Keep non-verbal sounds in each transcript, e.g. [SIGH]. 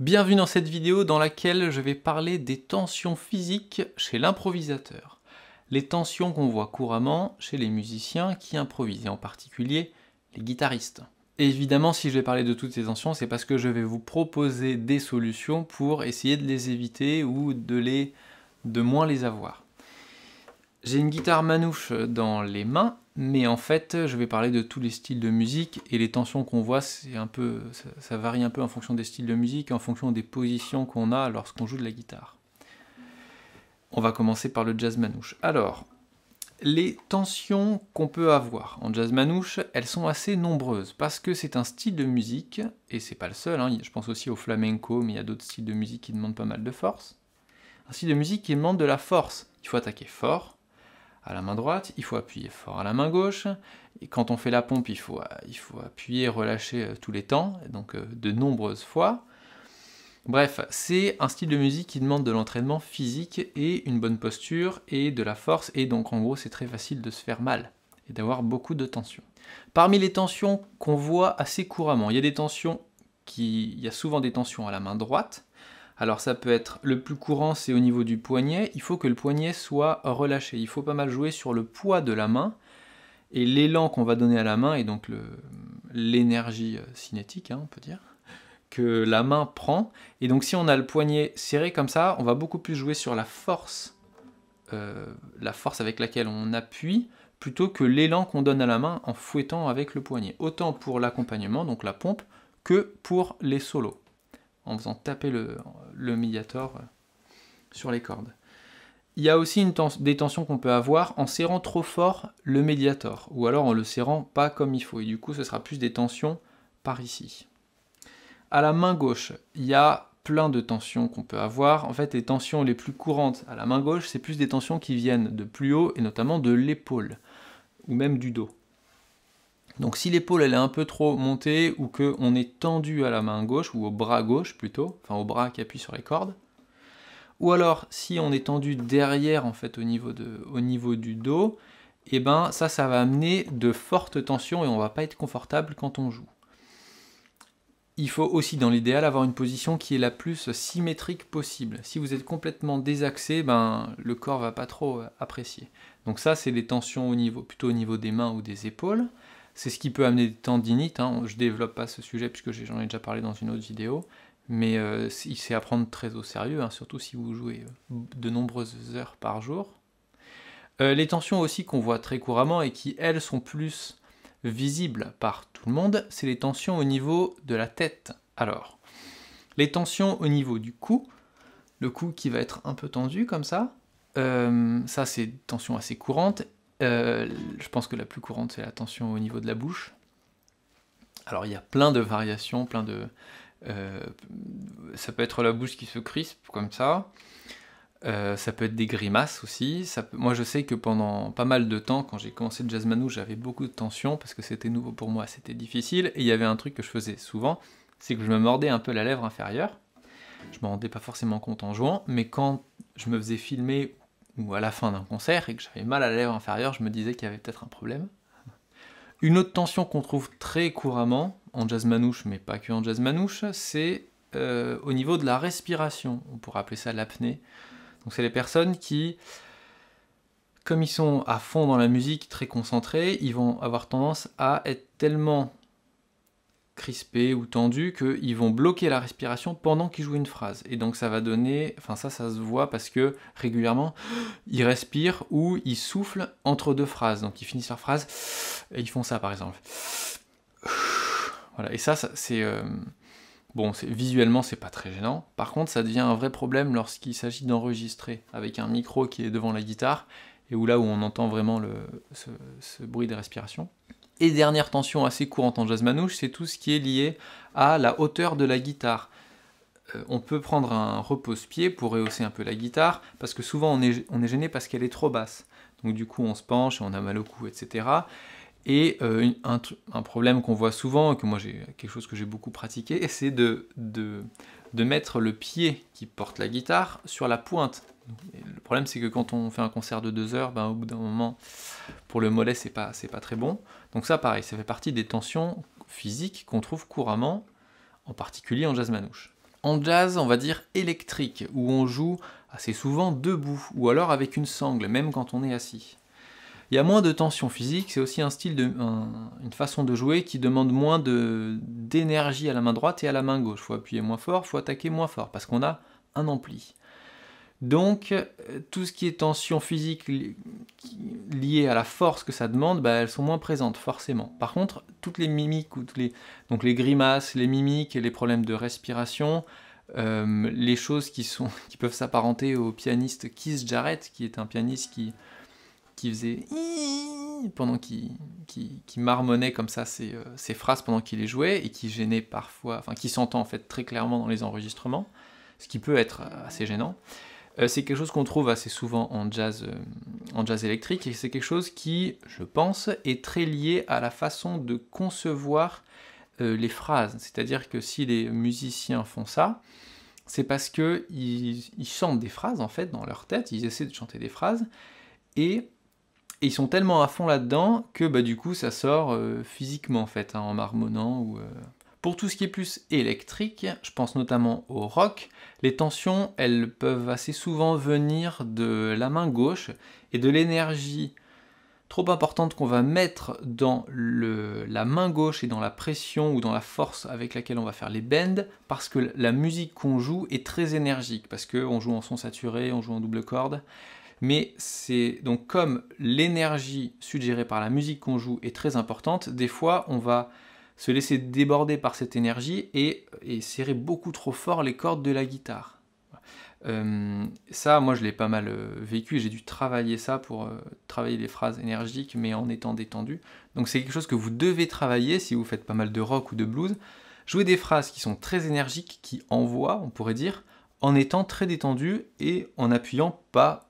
Bienvenue dans cette vidéo dans laquelle je vais parler des tensions physiques chez l'improvisateur. Les tensions qu'on voit couramment chez les musiciens qui improvisent, et en particulier les guitaristes. Évidemment, si je vais parler de toutes ces tensions, c'est parce que je vais vous proposer des solutions pour essayer de les éviter ou de, les, de moins les avoir. J'ai une guitare manouche dans les mains, mais en fait, je vais parler de tous les styles de musique et les tensions qu'on voit, c'est un peu, ça, varie un peu en fonction des styles de musique, en fonction des positions qu'on a lorsqu'on joue de la guitare. On va commencer par le jazz manouche. Alors, les tensions qu'on peut avoir en jazz manouche, elles sont assez nombreuses parce que c'est un style de musique et c'est pas le seul. Hein, je pense aussi au flamenco, mais il y a d'autres styles de musique qui demandent pas mal de force. Un style de musique qui demande de la force. Il faut attaquer fort, à la main droite, il faut appuyer fort à la main gauche, et quand on fait la pompe, il faut, il faut appuyer, relâcher euh, tous les temps, donc euh, de nombreuses fois. Bref, c'est un style de musique qui demande de l'entraînement physique et une bonne posture et de la force, et donc en gros c'est très facile de se faire mal et d'avoir beaucoup de tensions. Parmi les tensions qu'on voit assez couramment, il y a des tensions qui, il y a souvent des tensions à la main droite, alors ça peut être le plus courant, c'est au niveau du poignet. Il faut que le poignet soit relâché. Il faut pas mal jouer sur le poids de la main et l'élan qu'on va donner à la main et donc l'énergie euh, cinétique, hein, on peut dire, que la main prend. Et donc si on a le poignet serré comme ça, on va beaucoup plus jouer sur la force, euh, la force avec laquelle on appuie, plutôt que l'élan qu'on donne à la main en fouettant avec le poignet. Autant pour l'accompagnement, donc la pompe, que pour les solos en faisant taper le, médiator euh, sur les cordes. Il y a aussi des tensions qu'on peut avoir en serrant trop fort le médiator, ou alors en le serrant pas comme il faut, et du coup ce sera plus des tensions par ici. À la main gauche, il y a plein de tensions qu'on peut avoir. En fait, les tensions les plus courantes à la main gauche, c'est plus des tensions qui viennent de plus haut, et notamment de l'épaule, ou même du dos. Donc si l'épaule elle est un peu trop montée ou qu'on est tendu à la main gauche ou au bras gauche plutôt, enfin au bras qui appuie sur les cordes, ou alors si on est tendu derrière en fait au niveau, du dos, et eh ben ça ça va amener de fortes tensions et on va pas être confortable quand on joue. Il faut aussi dans l'idéal avoir une position qui est la plus symétrique possible. Si vous êtes complètement désaxé, ben le corps va pas trop apprécier. Donc ça c'est des tensions plutôt au niveau des mains ou des épaules. C'est ce qui peut amener des tendinites. Hein. Je ne développe pas ce sujet puisque j'en ai déjà parlé dans une autre vidéo. Mais euh, c'est à prendre très au sérieux, hein, surtout si vous jouez euh, de nombreuses heures par jour. Euh, les tensions aussi qu'on voit très couramment et qui, elles, sont plus visibles par tout le monde, c'est les tensions au niveau de la tête. Alors, les tensions au niveau du cou, le cou qui va être un peu tendu comme ça, ça c'est tension assez courante, euh, je pense que la plus courante, c'est la tension au niveau de la bouche. Alors il y a plein de variations, plein de... Euh, ça peut être la bouche qui se crispe comme ça. Euh, ça peut être des grimaces aussi. moi je sais que pendant pas mal de temps, quand j'ai commencé le jazz manouche, j'avais beaucoup de tension parce que c'était nouveau pour moi, c'était difficile. Et il y avait un truc que je faisais souvent, c'est que je me mordais un peu la lèvre inférieure. Je me rendais pas forcément compte en jouant, mais quand je me faisais filmer ou à la fin d'un concert et que j'avais mal à la lèvre inférieure, je me disais qu'il y avait peut-être un problème. Une autre tension qu'on trouve très couramment en jazz manouche, mais pas que en jazz manouche, c'est euh, au niveau de la respiration. On pourrait appeler ça l'apnée. Donc c'est les personnes qui, comme ils sont à fond dans la musique, très concentrés, ils vont avoir tendance à être tellement crispés ou tendus qu'ils vont bloquer la respiration pendant qu'ils jouent une phrase. Et donc ça va donner, enfin ça ça se voit parce que régulièrement [GASPS] ils respirent ou ils soufflent entre deux phrases. Donc ils finissent leur phrase et ils font ça par exemple. [SIGHS] Voilà, et ça, c'est... Euh, bon, visuellement c'est pas très gênant. Par contre ça devient un vrai problème lorsqu'il s'agit d'enregistrer avec un micro qui est devant la guitare et où là où on entend vraiment le, ce bruit de respiration. Et dernière tension assez courante en jazz manouche, c'est tout ce qui est lié à la hauteur de la guitare. Euh, on peut prendre un repose-pied pour rehausser un peu la guitare, parce que souvent on est, gêné parce qu'elle est trop basse. Donc du coup on se penche, on a mal au cou, etc. Et euh, un, problème qu'on voit souvent, que moi j'ai quelque chose que j'ai beaucoup pratiqué, [LAUGHS] c'est de, mettre le pied qui porte la guitare sur la pointe. le problème c'est que quand on fait un concert de deux heures, ben, au bout d'un moment, pour le mollet c'est pas, pas très bon. Donc ça pareil, ça fait partie des tensions physiques qu'on trouve couramment, en particulier en jazz manouche. en jazz, on va dire électrique, où on joue assez souvent debout, ou alors avec une sangle, même quand on est assis. Il y a moins de tension physique, c'est aussi un style, une façon de jouer qui demande moins d'énergie à la main droite et à la main gauche. Il faut appuyer moins fort, il faut attaquer moins fort, parce qu'on a un ampli. Donc, euh, tout ce qui est tension physique liée à la force que ça demande, bah, elles sont moins présentes, forcément. Par contre, toutes les mimiques, ou les, grimaces, les mimiques les problèmes de respiration, euh, les choses [LAUGHS] qui peuvent s'apparenter au pianiste Keith Jarrett, qui est un pianiste qui, qui faisait pendant qu'il qui, marmonnait comme ça ses, euh, ses phrases pendant qu'il les jouait et qui gênait parfois, enfin qui s'entend en fait très clairement dans les enregistrements, ce qui peut être assez gênant. Euh, c'est quelque chose qu'on trouve assez souvent en jazz, euh, en jazz électrique, et c'est quelque chose qui, je pense, est très lié à la façon de concevoir euh, les phrases. C'est-à-dire que si les musiciens font ça, c'est parce qu'ils ils chantent des phrases, en fait, dans leur tête, ils essaient de chanter des phrases, et, ils sont tellement à fond là-dedans que bah, du coup ça sort physiquement, en fait, hein, en marmonnant ou... Pour tout ce qui est plus électrique, je pense notamment au rock, les tensions, elles peuvent assez souvent venir de la main gauche et de l'énergie trop importante qu'on va mettre dans la main gauche et dans la pression ou dans la force avec laquelle on va faire les bends, parce que la musique qu'on joue est très énergique, parce qu'on joue en son saturé, on joue en double corde. Mais c'est donc comme l'énergie suggérée par la musique qu'on joue est très importante, des fois on va se laisser déborder par cette énergie et, serrer beaucoup trop fort les cordes de la guitare. Euh, ça, moi, je l'ai pas mal euh, vécu j'ai dû travailler ça pour euh, travailler les phrases énergiques, mais en étant détendu. Donc, c'est quelque chose que vous devez travailler si vous faites pas mal de rock ou de blues. Jouer des phrases qui sont très énergiques, qui envoient, on pourrait dire, en étant très détendu et en appuyant pas,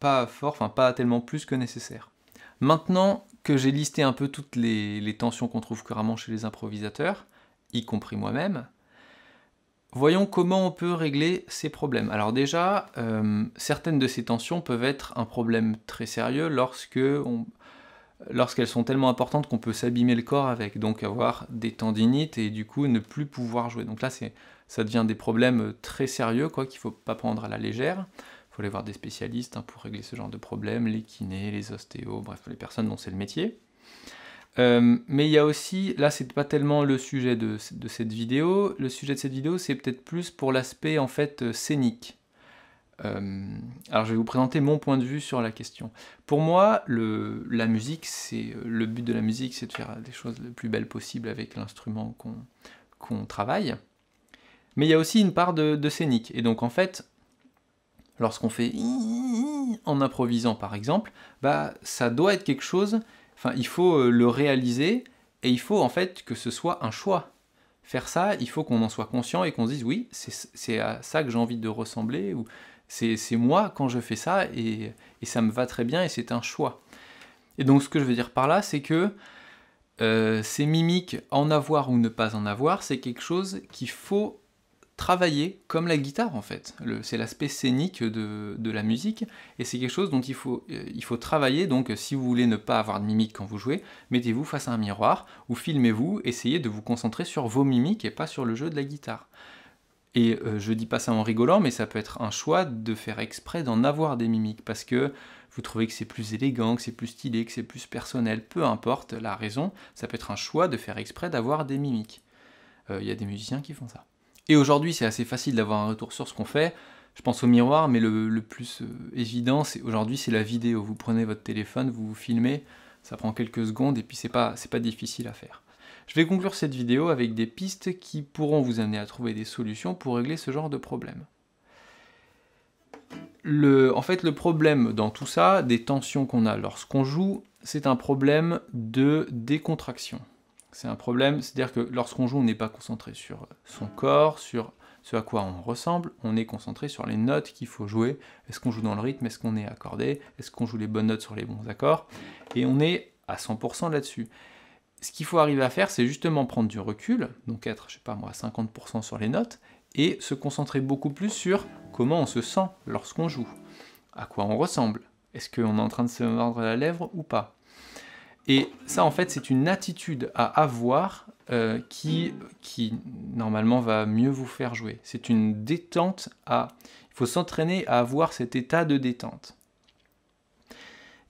pas fort, enfin pas tellement plus que nécessaire. Maintenant, que j'ai listé un peu toutes les, tensions qu'on trouve couramment chez les improvisateurs, y compris moi-même, voyons comment on peut régler ces problèmes. Alors déjà, euh, certaines de ces tensions peuvent être un problème très sérieux lorsque lorsqu'elles sont tellement importantes qu'on peut s'abîmer le corps avec, donc avoir des tendinites et du coup ne plus pouvoir jouer. Donc là, ça devient des problèmes très sérieux, quoi, qu'il ne faut pas prendre à la légère. Il faut aller voir des spécialistes hein, pour régler ce genre de problèmes, les kinés, les ostéos, bref, les personnes dont c'est le métier. Euh, mais il y a aussi, là c'est pas tellement le sujet de, cette vidéo, le sujet de cette vidéo c'est peut-être plus pour l'aspect en fait euh, scénique. Euh, alors je vais vous présenter mon point de vue sur la question. Pour moi, le, la musique, c'est le but de la musique, c'est de faire des choses le plus belles possible avec l'instrument qu'on travaille. Mais il y a aussi une part de, de, scénique. Et donc en fait, lorsqu'on fait en improvisant par exemple, bah ça doit être quelque chose, enfin il faut euh, le réaliser et il faut en fait que ce soit un choix. Faire ça, il faut qu'on en soit conscient et qu'on se dise oui, c'est à ça que j'ai envie de ressembler ou c'est moi quand je fais ça et, ça me va très bien et c'est un choix. Et donc ce que je veux dire par là, c'est que euh, ces mimiques, en avoir ou ne pas en avoir, c'est quelque chose qu'il faut travailler comme la guitare en fait. C'est l'aspect scénique de, la musique et c'est quelque chose dont il faut, euh, il faut travailler. Donc si vous voulez ne pas avoir de mimique quand vous jouez, mettez-vous face à un miroir ou filmez-vous, essayez de vous concentrer sur vos mimiques et pas sur le jeu de la guitare. Et euh, je dis pas ça en rigolant, mais ça peut être un choix de faire exprès d'en avoir des mimiques parce que vous trouvez que c'est plus élégant, que c'est plus stylé, que c'est plus personnel, peu importe la raison, ça peut être un choix de faire exprès d'avoir des mimiques. Euh, il y a des musiciens qui font ça. Et aujourd'hui, c'est assez facile d'avoir un retour sur ce qu'on fait. Je pense au miroir, mais le, plus euh, évident, c'est aujourd'hui, c'est la vidéo. Vous prenez votre téléphone, vous vous filmez, ça prend quelques secondes et puis c'est pas, difficile à faire. Je vais conclure cette vidéo avec des pistes qui pourront vous amener à trouver des solutions pour régler ce genre de problème. En fait, le problème dans tout ça, des tensions qu'on a lorsqu'on joue, c'est un problème de décontraction. C'est un problème, c'est-à-dire que lorsqu'on joue, on n'est pas concentré sur son corps, sur ce à quoi on ressemble, on est concentré sur les notes qu'il faut jouer. Est-ce qu'on joue dans le rythme? Est-ce qu'on est accordé? Est-ce qu'on joue les bonnes notes sur les bons accords? Et on est à 100% là-dessus. Ce qu'il faut arriver à faire, c'est justement prendre du recul, donc être, je sais pas moi, à 50% sur les notes, et se concentrer beaucoup plus sur comment on se sent lorsqu'on joue, à quoi on ressemble, est-ce qu'on est en train de se mordre la lèvre ou pas? Et ça, en fait, c'est une attitude à avoir euh, qui, qui normalement va mieux vous faire jouer. C'est une détente à... Il faut s'entraîner à avoir cet état de détente.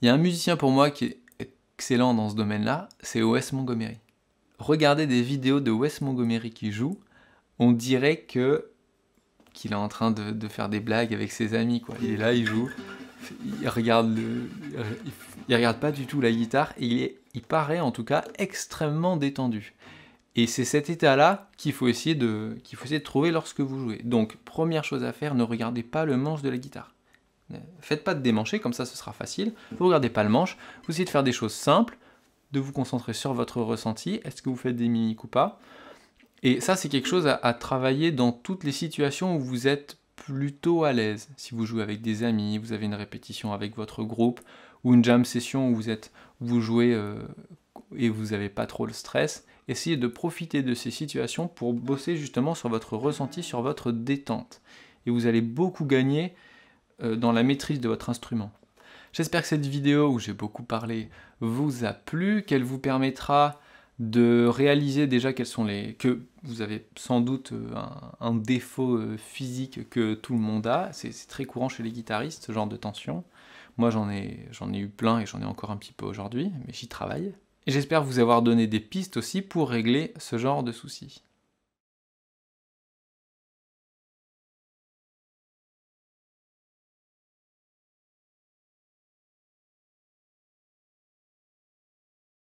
Il y a un musicien pour moi qui est excellent dans ce domaine-là, c'est Wes Montgomery. Regardez des vidéos de Wes Montgomery qui joue, on dirait que qu'il est en train de, faire des blagues avec ses amis. Quoi. Il est là, il joue, il regarde, regarde pas du tout la guitare et il, paraît en tout cas extrêmement détendu. Et c'est cet état-là qu'il faut, essayer de, qu'il faut essayer de trouver lorsque vous jouez. Donc, première chose à faire, ne regardez pas le manche de la guitare. Faites pas de démancher, comme ça ce sera facile. Vous regardez pas le manche, vous essayez de faire des choses simples, de vous concentrer sur votre ressenti. Est-ce que vous faites des mimiques ou pas? Et ça, c'est quelque chose à, travailler dans toutes les situations où vous êtes plutôt à l'aise. Si vous jouez avec des amis, vous avez une répétition avec votre groupe, ou une jam session où vous, êtes, vous jouez euh, et vous n'avez pas trop le stress, essayez de profiter de ces situations pour bosser justement sur votre ressenti, sur votre détente. Et vous allez beaucoup gagner euh, dans la maîtrise de votre instrument. J'espère que cette vidéo où j'ai beaucoup parlé vous a plu, qu'elle vous permettra de réaliser déjà quels sont les... que vous avez sans doute euh, un, défaut euh, physique que tout le monde a, c'est très courant chez les guitaristes, ce genre de tension. Moi j'en ai, ai eu plein et j'en ai encore un petit peu aujourd'hui, mais j'y travaille. J'espère vous avoir donné des pistes aussi pour régler ce genre de soucis.